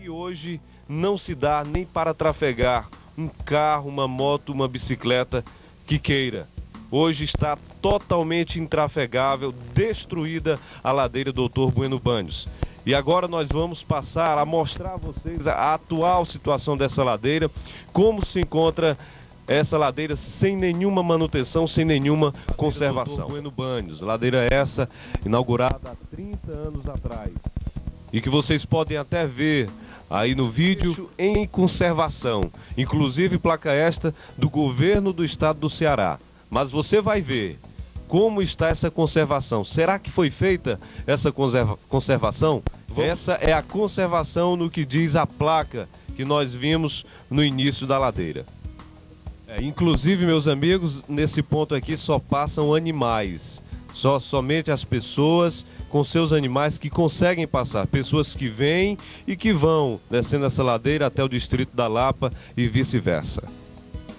que hoje não se dá nem para trafegar um carro, uma moto, uma bicicleta que queira. Hoje está totalmente intrafegável, destruída a ladeira Doutor Bueno Banhos. E agora nós vamos passar a mostrar a vocês a atual situação dessa ladeira, como se encontra essa ladeira sem nenhuma manutenção, sem nenhuma conservação. Bueno Banhos, ladeira essa inaugurada há 30 anos atrás. E que vocês podem até ver aí no vídeo em conservação, inclusive placa esta do governo do estado do Ceará. Mas você vai ver como está essa conservação. Será que foi feita essa conserva conservação? Essa é a conservação no que diz a placa que nós vimos no início da ladeira. É, inclusive, meus amigos, nesse ponto aqui só passam animais. Só somente as pessoas com seus animais que conseguem passar, pessoas que vêm e que vão descendo essa ladeira até o distrito da Lapa e vice-versa.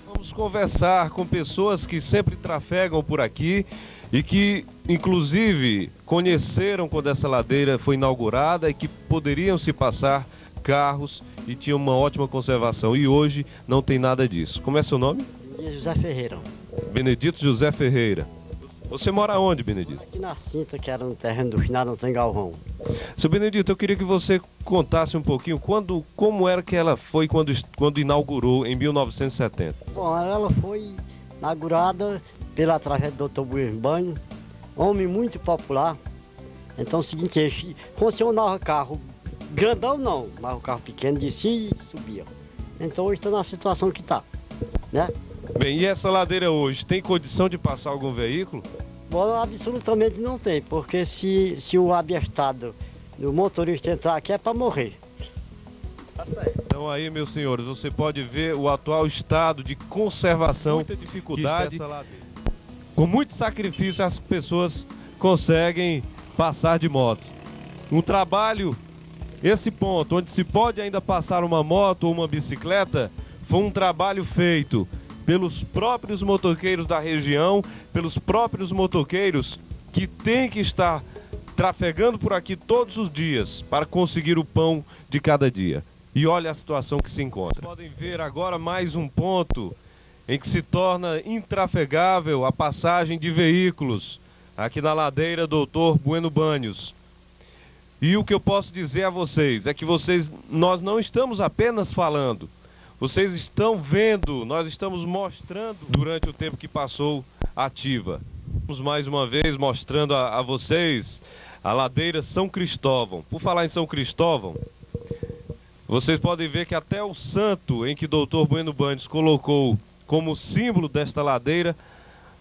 Vamos conversar com pessoas que sempre trafegam por aqui e que, inclusive, conheceram quando essa ladeira foi inaugurada e que poderiam se passar carros e tinham uma ótima conservação. E hoje não tem nada disso. Como é seu nome? José Ferreira. Benedito José Ferreira. Você mora onde, Benedito? Aqui na Cinta, que era no terreno do final, não tem galvão. Seu Benedito, eu queria que você contasse um pouquinho quando, como era que ela foi quando, quando inaugurou em 1970. Bom, ela foi inaugurada pela através do Dr. Banho, homem muito popular. Então é o seguinte, funcionava carro grandão não, mas o carro pequeno descia e subia. Então hoje está na situação que está, né? Bem, e essa ladeira hoje, tem condição de passar algum veículo? Bom, absolutamente não tem, porque se, se o abestado do motorista entrar aqui é para morrer. Tá então aí, meus senhores, você pode ver o atual estado de conservação, muita dificuldade, com muito sacrifício as pessoas conseguem passar de moto. Um trabalho, esse ponto, onde se pode ainda passar uma moto ou uma bicicleta, foi um trabalho feito pelos próprios motoqueiros da região, pelos próprios motoqueiros que têm que estar trafegando por aqui todos os dias para conseguir o pão de cada dia. E olha a situação que se encontra. Podem ver agora mais um ponto em que se torna intrafegável a passagem de veículos aqui na ladeira Doutor Bueno Banhos. E o que eu posso dizer a vocês é que vocês nós não estamos apenas falando, vocês estão vendo, nós estamos mostrando durante o tempo que passou ativa. Vamos mais uma vez mostrando a, a vocês a ladeira São Cristóvão. Por falar em São Cristóvão, vocês podem ver que até o santo em que Dr. Bueno Bandes colocou como símbolo desta ladeira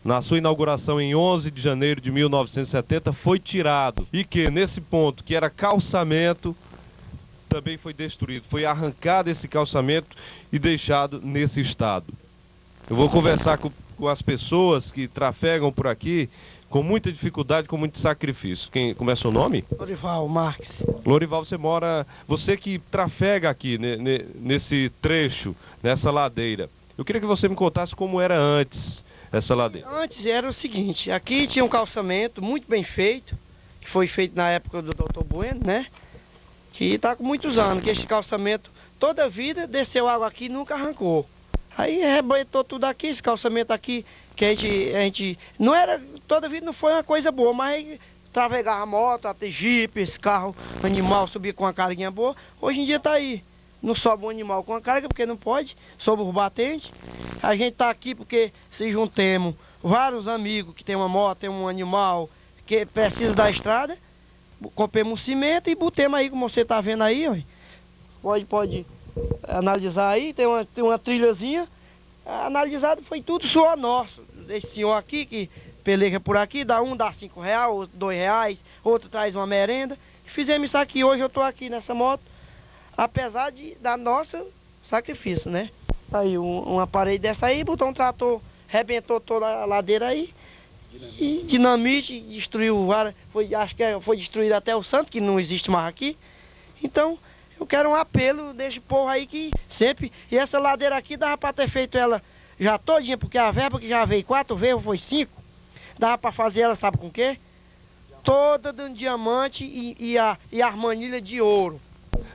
na sua inauguração em 11 de janeiro de 1970 foi tirado e que nesse ponto que era calçamento também foi destruído. Foi arrancado esse calçamento e deixado nesse estado. Eu vou conversar com, com as pessoas que trafegam por aqui com muita dificuldade, com muito sacrifício. Quem, como é seu nome? Lorival Marques. Lorival, você mora. Você que trafega aqui ne, ne, nesse trecho, nessa ladeira. Eu queria que você me contasse como era antes essa ladeira. Antes era o seguinte: aqui tinha um calçamento muito bem feito, que foi feito na época do Dr. Bueno, né? Que está com muitos anos, que esse calçamento toda a vida desceu água aqui e nunca arrancou. Aí arrebentou tudo aqui, esse calçamento aqui, que a gente, a gente. Não era. Toda a vida não foi uma coisa boa, mas travegava moto, até jipe, esse carro, animal subia com uma carguinha boa. Hoje em dia está aí. Não sobe um animal com a carga, porque não pode, sobe o batente. A gente está aqui porque se juntemos vários amigos que tem uma moto, tem um animal, que precisa da estrada compramos cimento e botemos aí, como você está vendo aí, ó. Pode, pode analisar aí, tem uma, tem uma trilhazinha. Analisado foi tudo só nosso. Esse senhor aqui que peleja por aqui, dá um dá cinco reais, outro dois reais, outro traz uma merenda. Fizemos isso aqui, hoje eu estou aqui nessa moto, apesar de da nossa sacrifício, né? Aí um, um aparelho dessa aí, botou um trator, rebentou toda a ladeira aí. E dinamite destruiu várias, foi, acho que é, foi destruído até o santo, que não existe mais aqui. Então, eu quero um apelo desse povo aí que sempre. E essa ladeira aqui dava para ter feito ela já todinha, porque a verba que já veio quatro vezes, foi cinco. Dava para fazer ela, sabe com o quê? Toda de um diamante e, e, a, e a armanilha de ouro.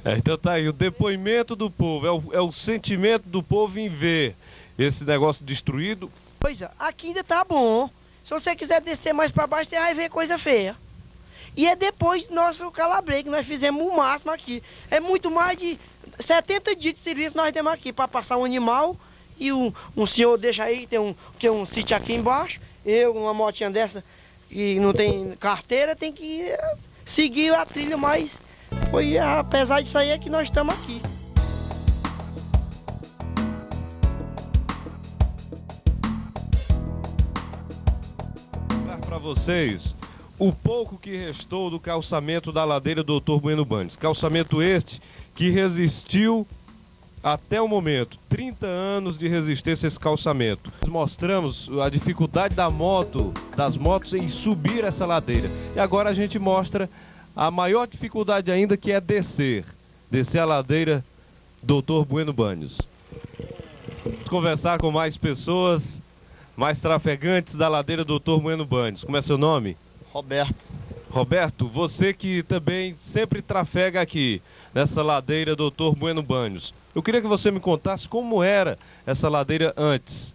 É, então tá aí, o depoimento do povo, é o, é o sentimento do povo em ver esse negócio destruído. Pois é, aqui ainda tá bom. Se você quiser descer mais para baixo, você vai ver coisa feia. E é depois do nosso calabreio que nós fizemos o máximo aqui. É muito mais de 70 dias de serviço nós temos aqui para passar um animal e um, um senhor deixa aí, tem um, tem um sítio aqui embaixo, eu, uma motinha dessa e não tem carteira, tem que seguir a trilha, mas foi apesar disso aí é que nós estamos aqui. Para vocês o pouco que restou do calçamento da ladeira Doutor Bueno Bandes. Calçamento este que resistiu até o momento, 30 anos de resistência a esse calçamento. Mostramos a dificuldade da moto, das motos em subir essa ladeira. E agora a gente mostra a maior dificuldade ainda que é descer. Descer a ladeira Doutor Bueno Banhos. Vamos conversar com mais pessoas, mais trafegantes da ladeira Doutor Bueno Banhos. Como é seu nome? Roberto. Roberto, você que também sempre trafega aqui nessa ladeira Doutor Bueno Banhos. Eu queria que você me contasse como era essa ladeira antes.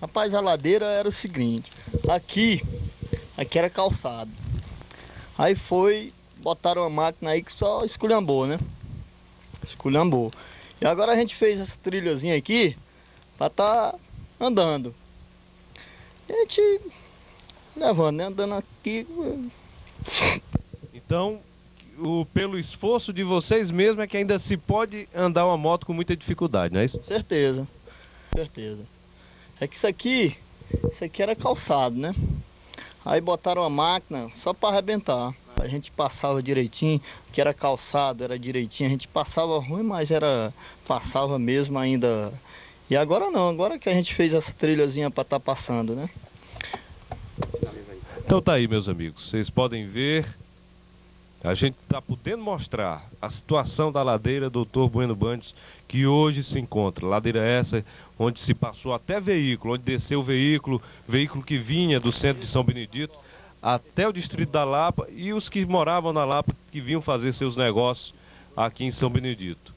Rapaz, a ladeira era o seguinte, aqui, aqui era calçado. Aí foi, botaram uma máquina aí que só esculhambou, né? Esculhambou. E agora a gente fez essa trilhazinha aqui para tá andando. A gente levando? Andando aqui. Então, o, pelo esforço de vocês mesmo é que ainda se pode andar uma moto com muita dificuldade, não é isso? Certeza, certeza. É que isso aqui, isso aqui era calçado, né? Aí botaram a máquina só para arrebentar. A gente passava direitinho, que era calçado, era direitinho, a gente passava ruim, mas era passava mesmo ainda. E agora não, agora que a gente fez essa trilhazinha para estar tá passando, né? Então tá aí, meus amigos. Vocês podem ver a gente está podendo mostrar a situação da ladeira Doutor Bueno Bandes, que hoje se encontra. Ladeira essa onde se passou até veículo, onde desceu o veículo, veículo que vinha do centro de São Benedito até o distrito da Lapa e os que moravam na Lapa que vinham fazer seus negócios aqui em São Benedito.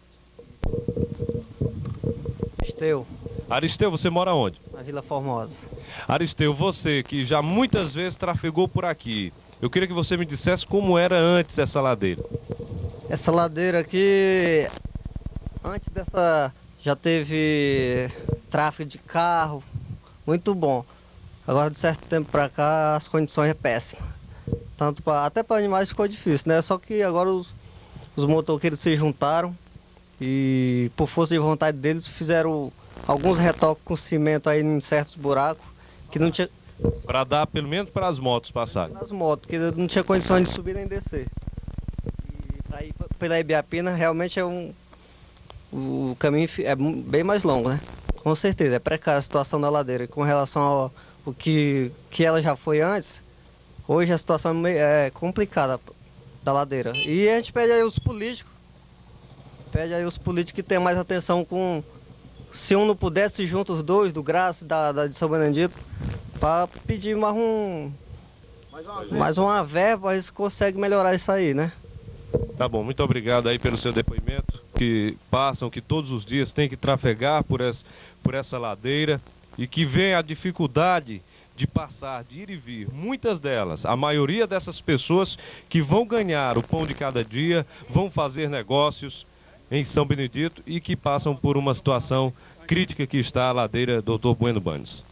Aristeu. Aristeu, você mora onde? Na Vila Formosa. Aristeu, você que já muitas vezes trafegou por aqui, eu queria que você me dissesse como era antes essa ladeira. Essa ladeira aqui, antes dessa, já teve tráfego de carro, muito bom. Agora de certo tempo para cá as condições é péssimas. Tanto pra, até para animais ficou difícil, né? Só que agora os, os motoqueiros se juntaram e por força de vontade deles fizeram alguns retoques com cimento aí em certos buracos que não tinha para dar pelo menos para as motos passarem. As motos, porque não tinha condições de subir nem descer. E para ir pela Ibiapina realmente é um. O caminho é bem mais longo, né? Com certeza, é precária a situação da ladeira. com relação ao, ao que, que ela já foi antes, hoje a situação é, é complicada da ladeira. E a gente pede aí os políticos, pede aí os políticos que tenham mais atenção com. Se um não pudesse junto os dois, do Graça e da, da de São Benedito, para pedir mais um. Mais uma, mais uma verba, eles conseguem melhorar isso aí, né? Tá bom, muito obrigado aí pelo seu depoimento. Que passam, que todos os dias tem que trafegar por essa, por essa ladeira e que vem a dificuldade de passar, de ir e vir. Muitas delas, a maioria dessas pessoas que vão ganhar o pão de cada dia, vão fazer negócios em São Benedito e que passam por uma situação crítica que está a ladeira Doutor Bueno Banes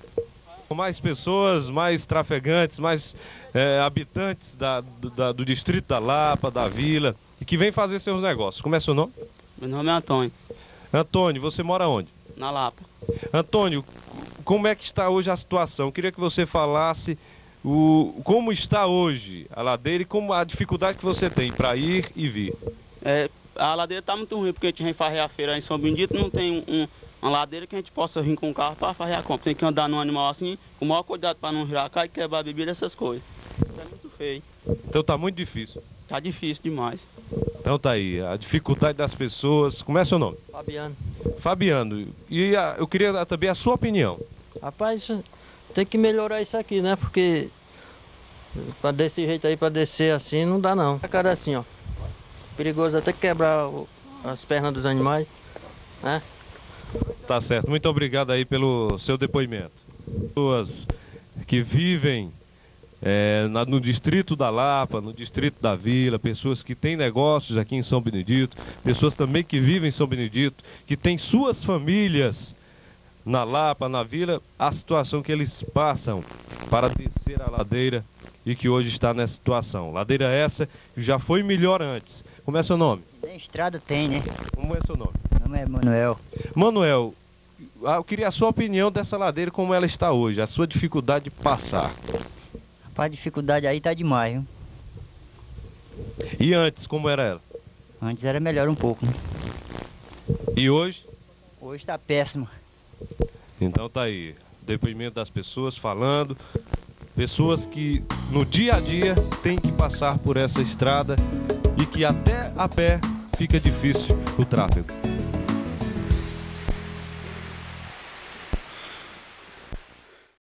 mais pessoas, mais trafegantes, mais é, habitantes da, do, da, do, distrito da Lapa, da vila, e que vem fazer seus negócios. Como é seu nome? Meu nome é Antônio. Antônio, você mora onde? Na Lapa. Antônio, como é que está hoje a situação? Eu queria que você falasse o, como está hoje a ladeira e como a dificuldade que você tem para ir e vir. É, a ladeira está muito ruim, porque a gente vem fazer a feira em São Bendito, não tem um, uma ladeira que a gente possa vir com o carro para fazer a compra. Tem que andar num animal assim, com o maior cuidado para não girar, cair, quebrar a bebida, essas coisas. Isso é muito feio. Então tá muito difícil. Tá difícil demais. Então tá aí, a dificuldade das pessoas. Como é seu nome? Fabiano. Fabiano, e a, eu queria também a sua opinião. Rapaz, tem que melhorar isso aqui, né? Porque para desse jeito aí, para descer assim, não dá não. A cara assim, ó. Perigoso até quebrar o, as pernas dos animais, né? Tá certo. Muito obrigado aí pelo seu depoimento. Pessoas que vivem é, na, no distrito da Lapa, no distrito da Vila, pessoas que têm negócios aqui em São Benedito, pessoas também que vivem em São Benedito, que têm suas famílias na Lapa, na Vila, a situação que eles passam para descer a ladeira e que hoje está nessa situação. Ladeira essa já foi melhor antes. Como é seu nome? Nem estrada tem, né? Como é seu nome? Meu nome é Manuel. Manuel, ah, eu queria a sua opinião dessa ladeira, como ela está hoje, a sua dificuldade de passar. Rapaz, a dificuldade aí tá demais, viu? E antes, como era ela? Antes era melhor um pouco, né? E hoje? Hoje tá péssimo. Então tá aí, depoimento das pessoas falando, pessoas que no dia a dia têm que passar por essa estrada e que até a pé fica difícil o tráfego.